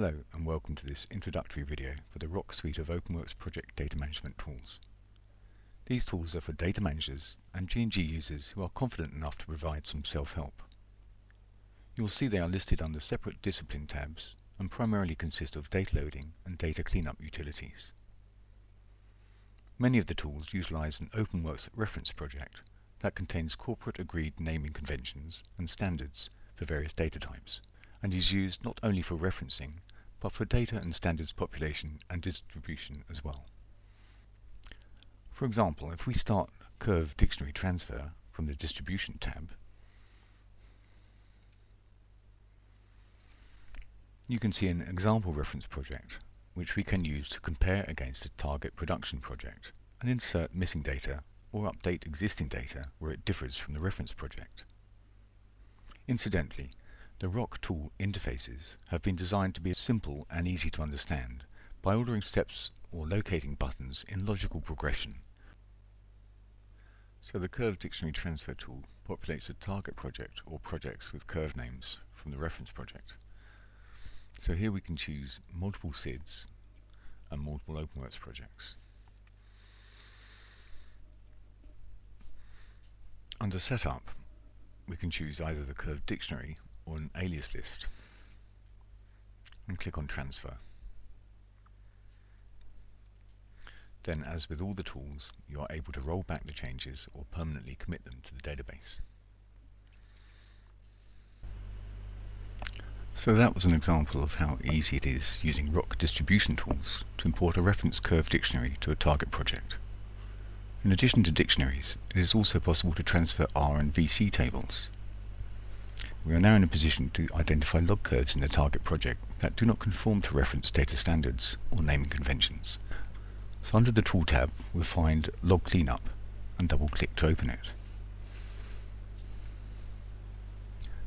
Hello and welcome to this introductory video for the RoQC suite of OpenWorks project data management tools. These tools are for data managers and G&G users who are confident enough to provide some self-help. You will see they are listed under separate discipline tabs and primarily consist of data loading and data cleanup utilities. Many of the tools utilize an OpenWorks reference project that contains corporate agreed naming conventions and standards for various data types and is used not only for referencing, but for data and standards population and distribution as well. For example, if we start curve dictionary transfer from the distribution tab, you can see an example reference project which we can use to compare against a target production project and insert missing data or update existing data where it differs from the reference project. Incidentally, the RoQC tool interfaces have been designed to be simple and easy to understand by ordering steps or locating buttons in logical progression. So the Curve Dictionary Transfer tool populates a target project or projects with curve names from the reference project. So here we can choose multiple SIDs and multiple OpenWorks projects. Under Setup, we can choose either the Curve Dictionary or an alias list and click on transfer. Then as with all the tools you are able to roll back the changes or permanently commit them to the database. So that was an example of how easy it is using RoQC distribution tools to import a reference curve dictionary to a target project. In addition to dictionaries, it is also possible to transfer R and VC tables we are now in a position to identify log curves in the target project that do not conform to reference data standards or naming conventions. So under the Tool tab, we'll find Log Cleanup and double-click to open it.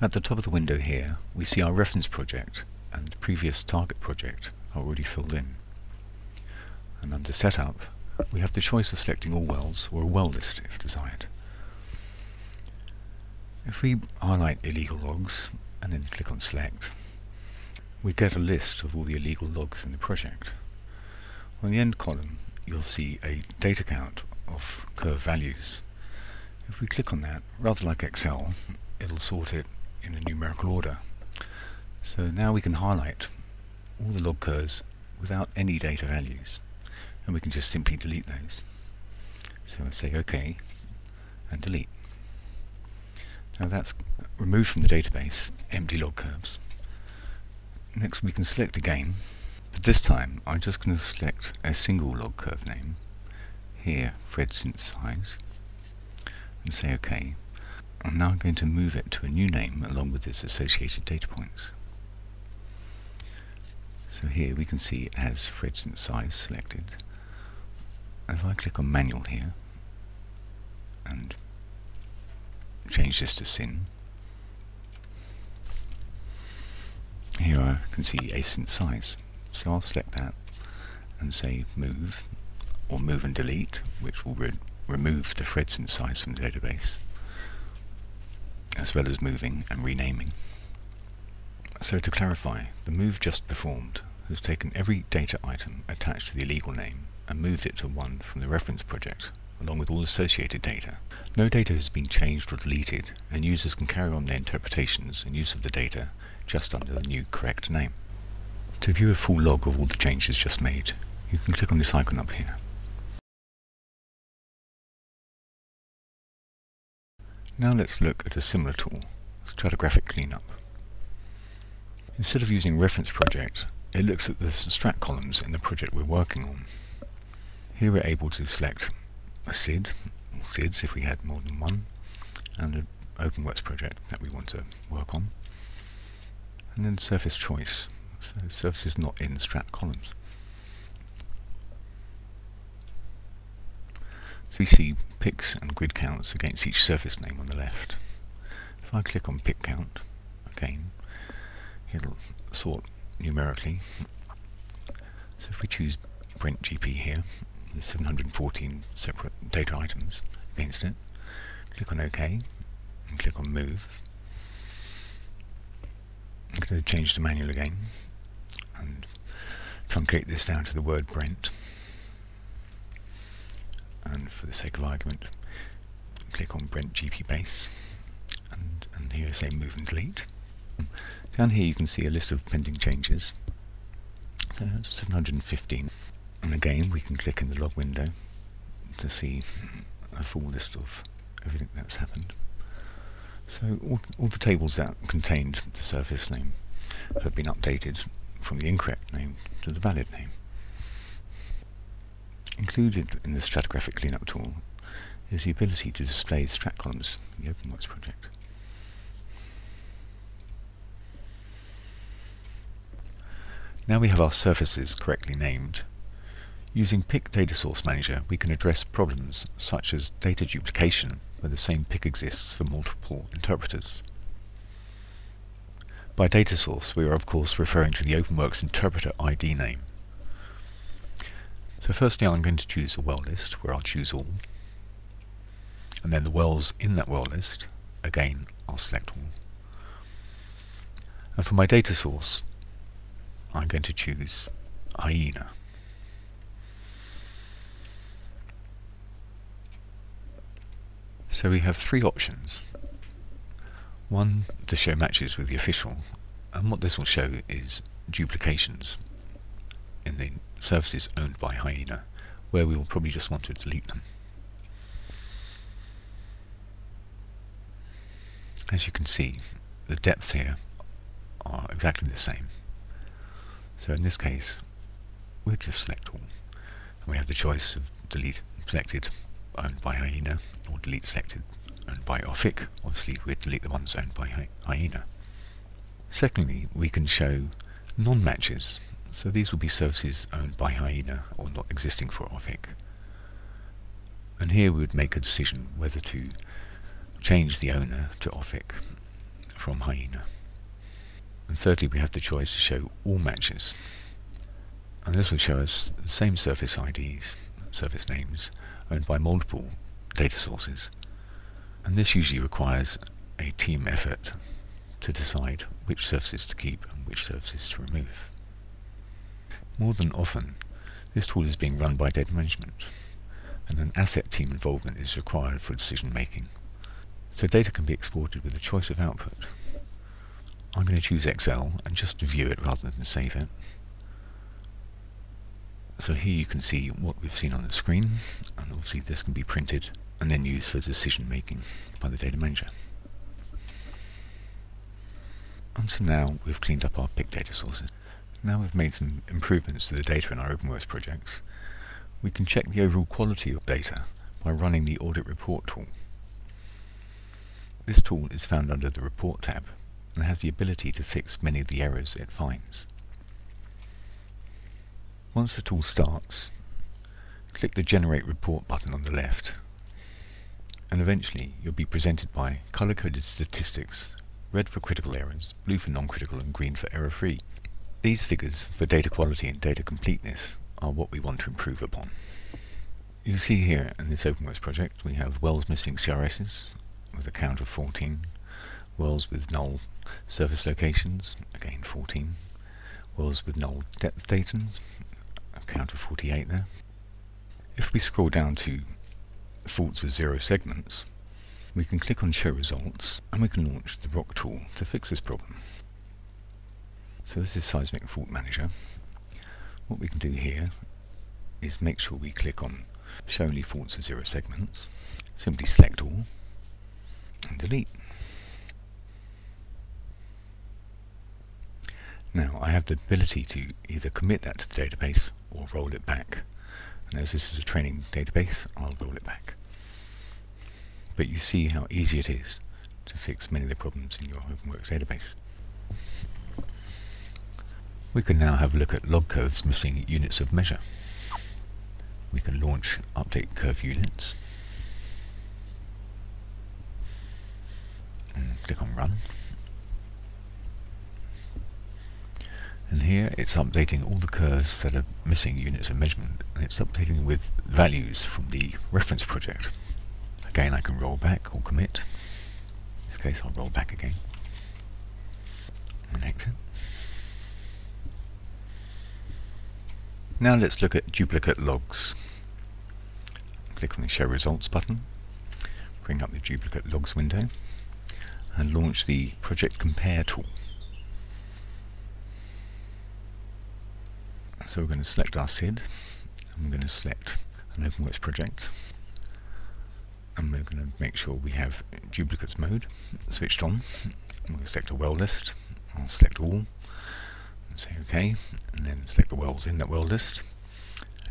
At the top of the window here, we see our reference project and previous target project are already filled in. And under Setup, we have the choice of selecting all wells or a well list if desired. If we highlight illegal logs and then click on select, we get a list of all the illegal logs in the project. On the end column, you'll see a data count of curve values. If we click on that, rather like Excel, it'll sort it in a numerical order. So now we can highlight all the log curves without any data values. And we can just simply delete those. So I say OK and delete. Now that's removed from the database, empty log curves. Next we can select again, but this time I'm just going to select a single log curve name, here Fred Synthesize, and say OK. I'm now going to move it to a new name along with its associated data points. So here we can see it has Fred Synthesize selected. If I click on manual here and change this to sin. Here I can see async size. So I'll select that and say move or move and delete, which will re remove the Fred size from the database, as well as moving and renaming. So to clarify, the move just performed has taken every data item attached to the illegal name and moved it to one from the reference project along with all associated data. No data has been changed or deleted, and users can carry on their interpretations and use of the data just under the new correct name. To view a full log of all the changes just made, you can click on this icon up here. Now let's look at a similar tool, Stratigraphic Cleanup. Instead of using reference project, it looks at the strat columns in the project we're working on. Here we're able to select a SID, or SIDs if we had more than one, and an OpenWorks project that we want to work on. And then surface choice, so surfaces not in strat columns. So we see picks and grid counts against each surface name on the left. If I click on pick count, again, it'll sort numerically. So if we choose Brent GP here, 714 separate data items against it. Click on OK and click on Move. I'm going to change to manual again and truncate this down to the word Brent. And for the sake of argument, click on Brent GP base and, and here say move and delete. Down here you can see a list of pending changes. So that's 715. And again we can click in the log window to see a full list of everything that's happened. So all, all the tables that contained the surface name have been updated from the incorrect name to the valid name. Included in the stratigraphic cleanup tool is the ability to display strat columns in the OpenWorks project. Now we have our surfaces correctly named. Using PIC Data Source Manager, we can address problems such as data duplication where the same PIC exists for multiple interpreters. By data source, we are of course referring to the OpenWorks interpreter ID name. So firstly I'm going to choose a well list where I'll choose all. And then the wells in that well list, again I'll select all. And for my data source, I'm going to choose hyena. So we have three options. One to show matches with the official, and what this will show is duplications in the surfaces owned by Hyena, where we will probably just want to delete them. As you can see, the depths here are exactly the same. So in this case, we'll just select all, and we have the choice of delete selected owned by Hyena, or delete selected owned by Offic. Obviously, we'd delete the ones owned by Hyena. Secondly, we can show non-matches. So these will be surfaces owned by Hyena or not existing for Offic. And here we would make a decision whether to change the owner to Offic from Hyena. And thirdly, we have the choice to show all matches. And this will show us the same surface IDs, surface names, owned by multiple data sources. And this usually requires a team effort to decide which surfaces to keep and which surfaces to remove. More than often, this tool is being run by data management, and an asset team involvement is required for decision making. So data can be exported with a choice of output. I'm going to choose Excel and just view it rather than save it. So here you can see what we've seen on the screen, and obviously this can be printed and then used for decision making by the data manager. Until now we've cleaned up our PIC data sources. Now we've made some improvements to the data in our OpenWorks projects, we can check the overall quality of data by running the Audit Report tool. This tool is found under the Report tab and has the ability to fix many of the errors it finds. Once the tool starts, click the Generate Report button on the left and eventually you'll be presented by color-coded statistics, red for critical errors, blue for non-critical and green for error-free. These figures for data quality and data completeness are what we want to improve upon. You see here in this OpenWorks project we have wells missing CRSs with a count of 14, wells with null surface locations, again 14, wells with null depth datums, count of 48 there. If we scroll down to faults with zero segments, we can click on Show Results and we can launch the RoQC tool to fix this problem. So this is Seismic Fault Manager. What we can do here is make sure we click on Show Only Faults with Zero Segments, simply select all and delete. Now I have the ability to either commit that to the database or roll it back. And as this is a training database, I'll roll it back. But you see how easy it is to fix many of the problems in your OpenWorks database. We can now have a look at log curves missing units of measure. We can launch update curve units and click on run. And here it's updating all the curves that are missing units of measurement and it's updating with values from the reference project. Again I can roll back or commit. In this case I'll roll back again and exit. Now let's look at duplicate logs. Click on the Show Results button, bring up the duplicate logs window, and launch the Project Compare tool. So we're going to select our SID, and we're going to select an OpenWorks project, and we're going to make sure we have duplicates mode switched on. I'm going to select a well list, I'll select all, and say OK, and then select the wells in that well list.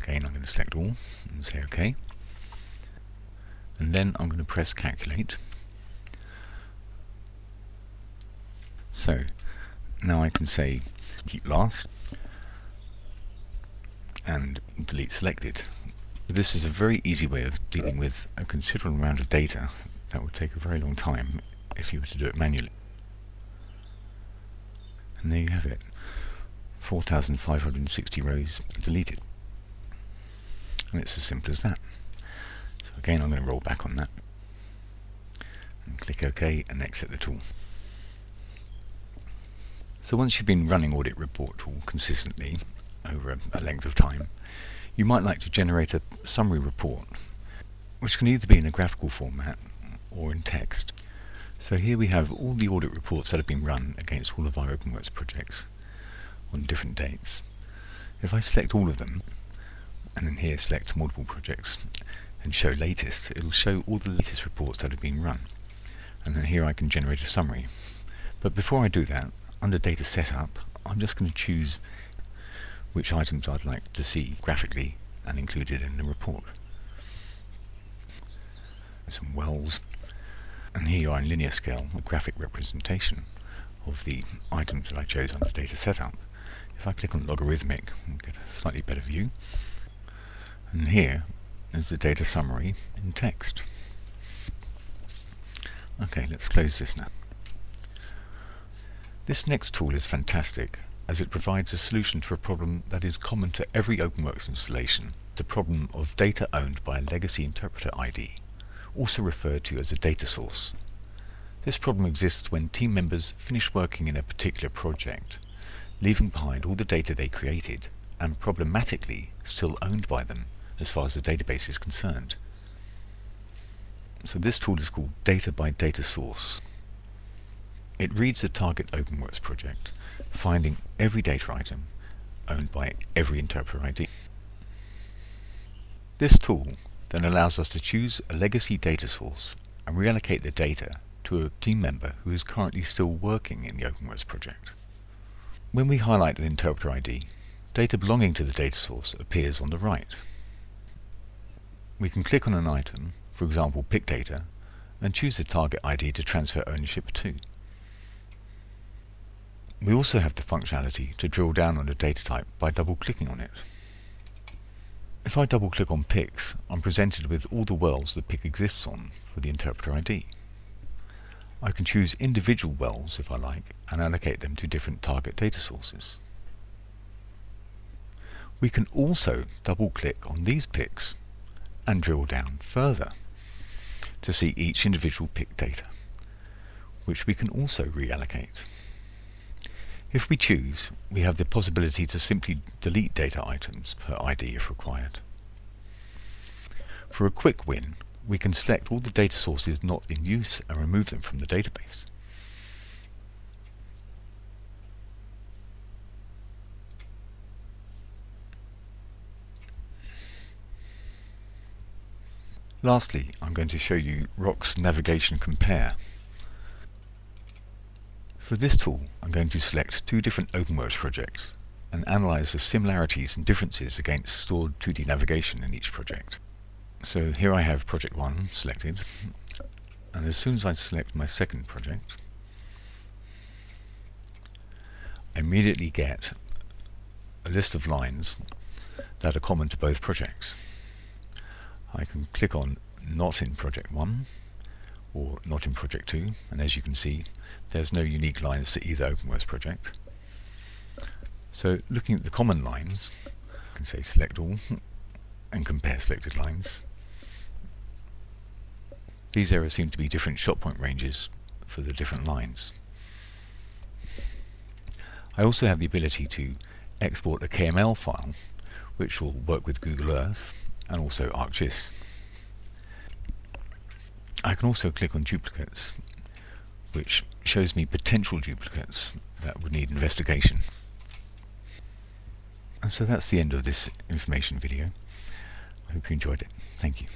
Again, I'm going to select all and say OK. And then I'm going to press calculate. So now I can say keep last and delete selected. This is a very easy way of dealing with a considerable amount of data that would take a very long time if you were to do it manually. And there you have it. 4,560 rows deleted. And it's as simple as that. So again, I'm going to roll back on that. And click OK and exit the tool. So once you've been running Audit Report Tool consistently over a, length of time, you might like to generate a summary report, which can either be in a graphical format or in text. So here we have all the audit reports that have been run against all of our OpenWorks projects on different dates. If I select all of them, and then here select multiple projects and show latest, it'll show all the latest reports that have been run. And then here I can generate a summary. But before I do that, under data setup, I'm just going to choose which items I'd like to see graphically and included in the report. Some wells, and here you are in linear scale, a graphic representation of the items that I chose under data setup. If I click on logarithmic, I'll get a slightly better view. And here is the data summary in text. Okay, let's close this now. This next tool is fantastic as it provides a solution to a problem that is common to every OpenWorks installation, the problem of data owned by a legacy interpreter ID, also referred to as a data source. This problem exists when team members finish working in a particular project, leaving behind all the data they created, and problematically still owned by them as far as the database is concerned. So this tool is called Data by Data Source. It reads the target OpenWorks project, finding every data item owned by every interpreter ID. This tool then allows us to choose a legacy data source and reallocate the data to a team member who is currently still working in the OpenWorks project. When we highlight an interpreter ID, data belonging to the data source appears on the right. We can click on an item, for example pick data, and choose the target ID to transfer ownership to. We also have the functionality to drill down on a data type by double-clicking on it. If I double-click on PICs, I'm presented with all the wells that PIC exists on for the interpreter ID. I can choose individual wells if I like and allocate them to different target data sources. We can also double-click on these PICs and drill down further to see each individual PIC data, which we can also reallocate. If we choose, we have the possibility to simply delete data items per ID if required. For a quick win, we can select all the data sources not in use and remove them from the database. Lastly, I'm going to show you RoQC's Navigation Compare. For this tool, I'm going to select two different OpenWorks projects and analyze the similarities and differences against stored 2D navigation in each project. So here I have project 1 selected, and as soon as I select my second project, I immediately get a list of lines that are common to both projects. I can click on Not in Project 1, or not in project 2 and as you can see there's no unique lines to either OpenWorks project. So looking at the common lines I can say select all and compare selected lines. These areas seem to be different shot point ranges for the different lines. I also have the ability to export a KML file which will work with Google Earth and also ArcGIS. I can also click on duplicates, which shows me potential duplicates that would need investigation. And so that's the end of this information video. I hope you enjoyed it. Thank you.